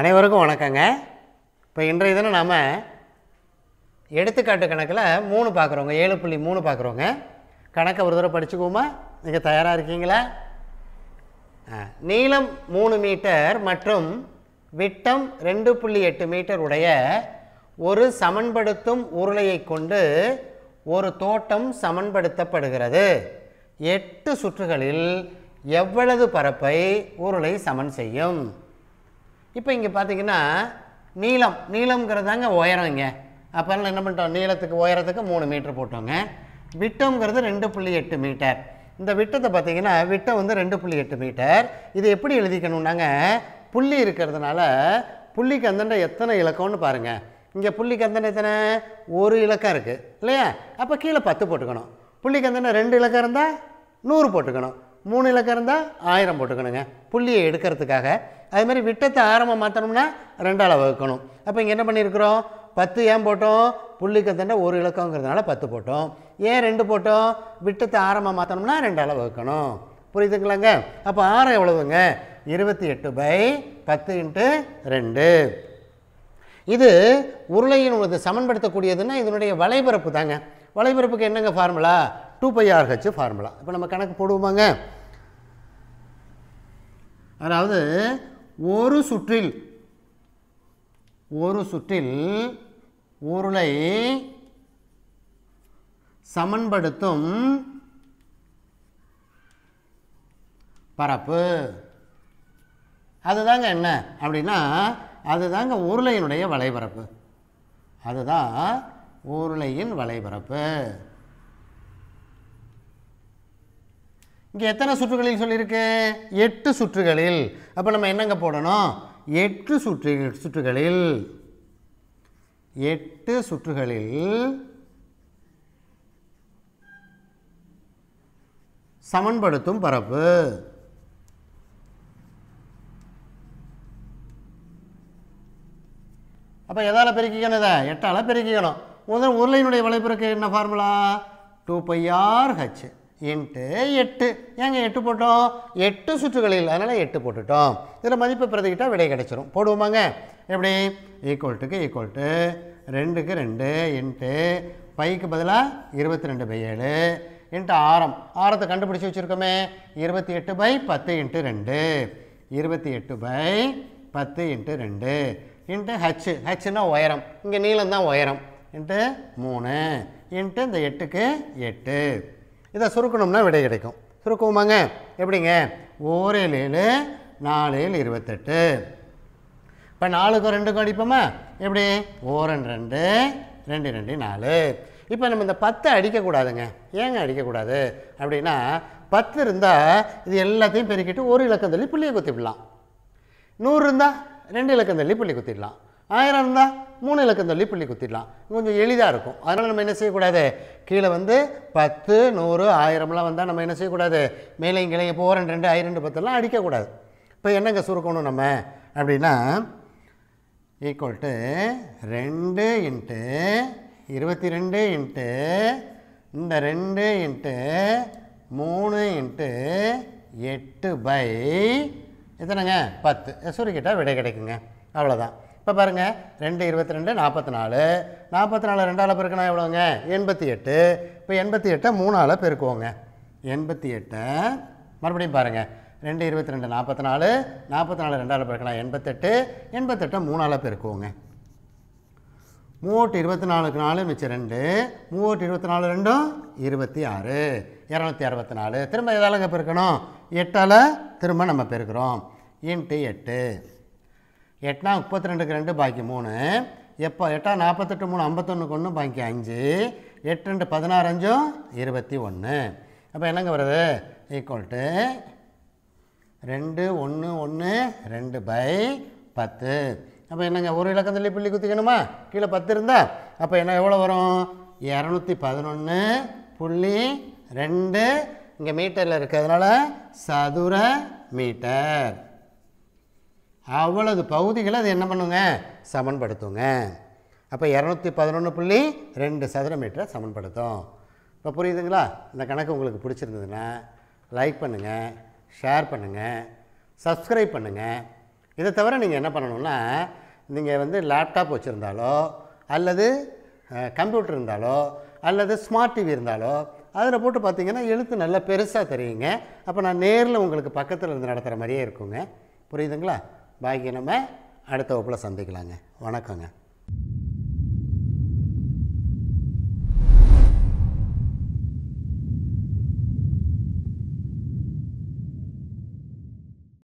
அனைவருக்கும் வணக்கங்க. இப்போ இன்றைய தினம் நாம் எடுத்துக்காட்டு கணக்கில் மூணு பார்க்குறோங்க ஏழு புள்ளி மூணு பார்க்குறோங்க கணக்கை ஒரு தடவை படிச்சுக்குவோமா? நீங்கள் தயாராக இருக்கீங்களா? நீளம் மூணு மீட்டர் மற்றும் விட்டம் ரெண்டு புள்ளி எட்டு மீட்டர் உடைய ஒரு சமன்படுத்தும் உருளையை கொண்டு ஒரு தோட்டம் சமன்படுத்தப்படுகிறது. எட்டு சுற்றுகளில் எவ்வளவு பரப்பை உருளை சமன் செய்யும்? இப்போ இங்கே பார்த்தீங்கன்னா நீளம் நீளம்ங்கிறதாங்க உயரம் இங்கே. அப்போ என்ன பண்ணிட்டோம்? நீளத்துக்கு உயரத்துக்கு மூணு மீட்டர் போட்டோங்க. விட்டம்ங்கிறது ரெண்டு புள்ளி எட்டு மீட்டர் இந்த விட்டத்தை பார்த்தீங்கன்னா விட்டம் வந்து ரெண்டு புள்ளி எட்டு மீட்டர் இது எப்படி எழுதிக்கணும்னாங்க? புள்ளி இருக்கிறதுனால புள்ளிக்கு அந்தண்ட எத்தனை இலக்கம்னு பாருங்கள் இங்கே புள்ளிக்கு அந்தண்ட எத்தனை? ஒரு இலக்கம் இருக்குது இல்லையா? அப்போ கீழே பத்து போட்டுக்கணும். புள்ளிக்கு அந்தண்ட ரெண்டு இலக்கம் இருந்தால் நூறு போட்டுக்கணும். மூணு இலக்கம் இருந்தால் ஆயிரம் போட்டுக்கணுங்க. புள்ளியை எடுக்கிறதுக்காக. அதுமாதிரி விட்டத்தை ஆரம்பம் மாற்றணும்னா ரெண்டால் வகுக்கணும். அப்போ இங்கே என்ன பண்ணியிருக்கிறோம் பத்து ஏன் போட்டோம்? புள்ளிக்கு தண்டை ஒரு இலக்கங்கிறதுனால பத்து போட்டோம். ஏன் ரெண்டு போட்டோம்? விட்டத்தை ஆரம்பம் மாற்றணும்னா ரெண்டால் வகுக்கணும். புரியுதுங்களாங்க? அப்போ ஆரம் எவ்வளவுங்க? இருபத்தி எட்டு பை பத்து இன்ட்டு ரெண்டு. இது உருளையின் உள்ளது சமன்படுத்தக்கூடியதுன்னா இதனுடைய வலைபரப்பு தாங்க. வலைபரப்புக்கு என்னங்க formula two pi r h formula இப்போ நம்ம கணக்கு போடுவோமாங்க. அதாவது ஒரு சுற்றில் ஒரு சுற்றில் உருளை சமன்படுத்தும் பரப்பு. அதுதாங்க என்ன? அப்படின்னா அதுதாங்க உருளையினுடைய வலைபரப்பு அதுதான் உருளையின் வலைபரப்பு இங்கே எத்தனை சுற்றுகளில் சொல்லியிருக்கு? எட்டு சுற்றுகளில். அப்போ நம்ம என்னங்க போடணும்? எட்டு சுற்று சுற்றுகளில். எட்டு சுற்றுகளில் சமன்படுத்தும் பரப்பு. அப்போ எதால் பெருக்கிக்கணும் இதை? எட்டால் பெருக்கிக்கணும். முதல் உருளையினுடைய வளைப்பிற்கு என்ன formula two pi r h into எட்டு. ஏங்க எட்டு போட்டோம்? எட்டு சுற்றுகளில் அதனால் எட்டு போட்டுட்டோம். இதில் மதிப்பை பிரதிக்கிட்டால் விடை கிடைச்சிரும். போடுவோமாங்க. எப்படி? ஈக்குவல்ட்டுக்கு ஈக்குவல்ட்டு ரெண்டுக்கு ரெண்டு இன்ட்டு பைக்கு பதிலாக இருபத்தி ரெண்டு பை ஏழு இன்ட்டு ஆரம். ஆரத்தை கண்டுபிடிச்சி வச்சுருக்கோமே. இருபத்தி எட்டு பை பத்து இன்ட்டு ரெண்டு. இருபத்தி எட்டு பை பத்து இன்ட்டு ரெண்டு. இன்ட்டு ஹச்சு ஹச்சுன்னா உயரம். இங்கே நீளம் தான் உயரம். இன்ட்டு மூணு. இன்ட்டு இந்த எட்டுக்கு எட்டு. இதை சுருக்கணும்னா விடை கிடைக்கும். சுருக்குவோமாங்க? எப்படிங்க? ஓரேழு ஏழு நாலு ஏழு இருபத்தெட்டு. இப்போ நாலுக்கும் ரெண்டுக்கும் அடிப்போமா? எப்படி? ஓரன் ரெண்டு ரெண்டு ரெண்டு நாலு. இப்போ நம்ம இந்த பத்தை அடிக்கக்கூடாதுங்க. ஏங்க அடிக்கக்கூடாது? அப்படின்னா பத்து இருந்தால் இது எல்லாத்தையும் பெருக்கிட்டு ஒரு இலக்கம் தள்ளி புள்ளியை குத்திவிடலாம் நூறு இருந்தால் ரெண்டு இலக்கம் தள்ளி புள்ளி குத்திடலாம். ஆயிரம் இருந்தால் மூணு இலக்கம் சொல்லி புள்ளி குத்திடலாம். கொஞ்சம் எளிதாக இருக்கும். அதனால் நம்ம என்ன செய்யக்கூடாது? கீழே வந்து பத்து நூறு ஆயிரம்லாம் வந்தால் நம்ம என்ன செய்யக்கூடாது? மேலே இங்கே இப்போ ரெண்டு ரெண்டு ஆயிரம் ரெண்டு பத்தெல்லாம் அடிக்கக்கூடாது. இப்போ என்னங்க சுருக்கணும் நம்ம? அப்படின்னா ஈக்குவல் டு ரெண்டு இன்ட்டு இருபத்தி ரெண்டு இன்ட்டு இந்த ரெண்டு இன்ட்டு மூணு இன்ட்டு எட்டு பை எத்தனைங்க? பத்து. சுருக்கிட்டால் விடை கிடைக்குங்க. அவ்வளோதான் இப்போ பாருங்கள் ரெண்டு இருபத்தி ரெண்டு நாற்பத்தி நாலு நாற்பத்தி நாலு ரெண்டால் பெருக்கினா எவ்வளோங்க எண்பத்தி எட்டு. இப்போ எண்பத்தி எட்டை மூணால் பெருக்குவோங்க. எண்பத்தி எட்டை மறுபடியும் பாருங்கள் ரெண்டு இருபத்தி ரெண்டு நாற்பத்தி நாலு நாற்பத்தி நாலு ரெண்டால் பெருக்கலாம் எண்பத்தெட்டு. எண்பத்தெட்டை மூணால் பெருக்குவோங்க. மூவட்டு இருபத்தி நாலுக்கு நாலு மிச்சம் ரெண்டு. மூவட்டு இருபத்தி நாலு ரெண்டும் இருபத்தி ஆறு. இரநூத்தி அறுபத்தி நாலு திரும்ப எதாலங்க பெருக்கணும்? எட்டால் திரும்ப நம்ம பெருக்கிறோம். இன்ட்டு எட்டு. எட்டுனா முப்பத்தி ரெண்டுக்கு ரெண்டு பாக்கி மூணு. எப்போ? எட்டா நாற்பத்தெட்டு மூணு ஐம்பத்தொன்றுக்கு ஒன்று பாக்கி அஞ்சு. எட்டு ரெண்டு பதினாறு அஞ்சும் இருபத்தி ஒன்று. அப்போ என்னங்க வருது? ஈக்குவல் டு ரெண்டு ஒன்று ஒன்று ரெண்டு பை பத்து. அப்போ என்னங்க? ஒரு இலக்கத்துலேயே புள்ளி குத்திக்கணுமா? கீழே பத்து இருந்தா? அப்போ என்ன எவ்வளோ வரும்? இரநூத்தி பதினொன்று புள்ளி ரெண்டு. இங்கே மீட்டரில் இருக்கிறதுனால சதுர மீட்டர். அவ்வளவு பகுதிகளை அது என்ன பண்ணுங்க? சமன்படுத்துங்க. அப்போ இரநூத்தி பதினொன்று புள்ளி ரெண்டு சதுர மீட்டரை சமன்படுத்தும். இப்போ புரியுதுங்களா? இந்த கணக்கு உங்களுக்கு பிடிச்சிருந்ததுன்னா லைக் பண்ணுங்கள் ஷேர் பண்ணுங்கள் சப்ஸ்கிரைப் பண்ணுங்கள் இதை தவிர நீங்கள் என்ன பண்ணணும்னா நீங்கள் வந்து லேப்டாப் வச்சுருந்தாலோ அல்லது கம்ப்யூட்டர் இருந்தாலோ அல்லது ஸ்மார்ட் டிவி இருந்தாலோ அதில் போட்டு பார்த்தீங்கன்னா எழுத்து நல்லா பெருசாக தெரியுங்க. அப்போ நான் நேரில் உங்களுக்கு பக்கத்தில் இருந்து நடத்துகிற மாதிரியே இருக்குங்க. புரியுதுங்களா? பாக்கி நம்ம அடுத்த வகுப்பில் சந்திக்கலாங்க. வணக்கங்க.